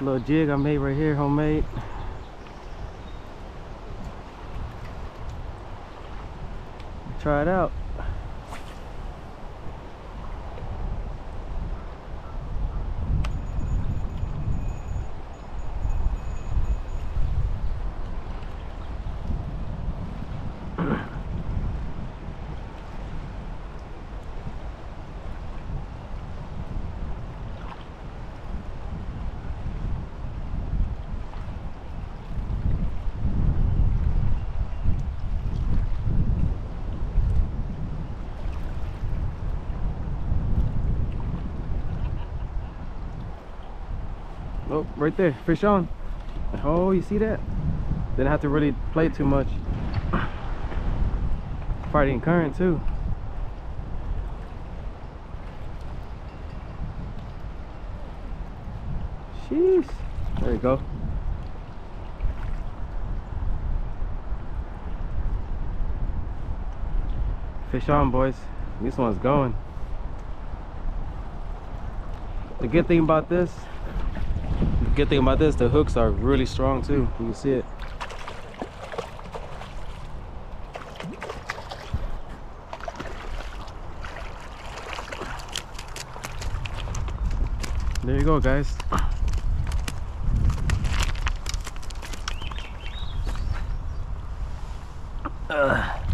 Little jig I made right here, homemade. Try it out. Oh, right there, fish on. Oh, you see that? Didn't have to really play too much. Fighting current too. Jeez. There you go. Fish on, boys. This one's going. The good thing about this good thing about this, the hooks are really strong too. You can see it. There you go, guys. Ugh.